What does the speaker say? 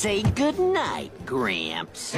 Say goodnight, Gramps.